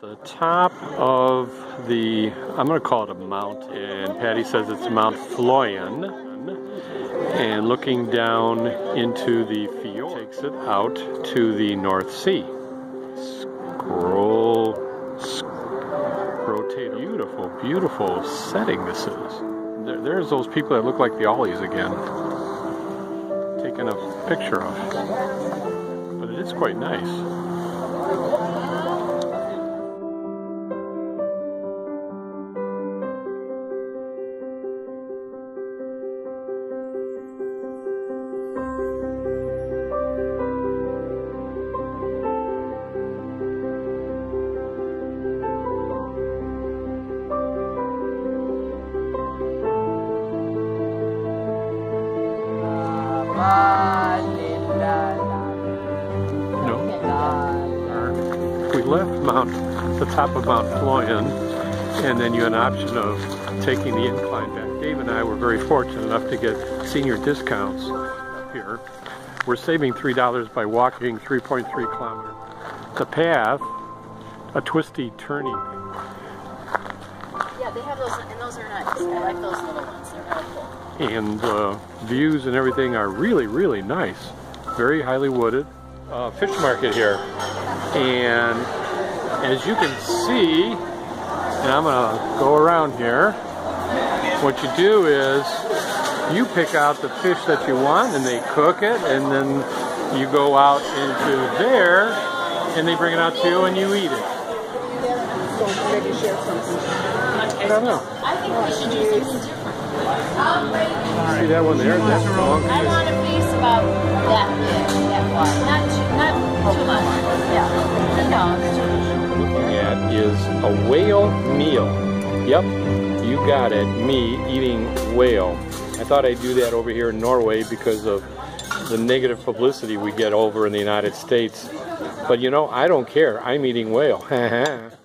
the top of the, I'm going to call it a mount, and Patty says it's Mount Florian. And looking down into the fjord takes it out to the North Sea. Scroll, sc rotate. Beautiful, beautiful setting this is. There, there's those people that look like the Ollies again. Taking a picture of. But it is quite nice. No. We left Mount, the top of Mount Florian, and then you had an option of taking the incline back. Dave and I were very fortunate enough to get senior discounts here. We're saving $3 by walking 3.3 kilometers. The path, a twisty turning. Yeah, they have those, and those are nice. I like those little ones. They're really and uh, views and everything are really, really nice. Very highly wooded. Uh, fish market here. And as you can see, and I'm gonna go around here, what you do is you pick out the fish that you want and they cook it and then you go out into there and they bring it out to you and you eat it. I don't know. I think we should do something different. See that one there? That's wrong. I want a piece about that big, that wide. Not too, not too much. Yeah. Looking at is a whale meal. Yep, you got it. Me eating whale. I thought I'd do that over here in Norway because of the negative publicity we get over in the United States. But you know, I don't care. I'm eating whale.